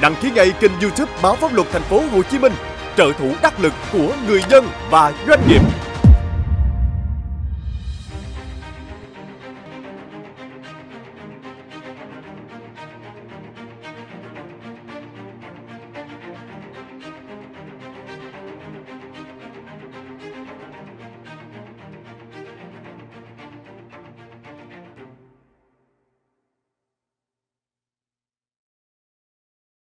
Đăng ký ngay kênh YouTube Báo Pháp Luật Thành phố Hồ Chí Minh, trợ thủ đắc lực của người dân và doanh nghiệp.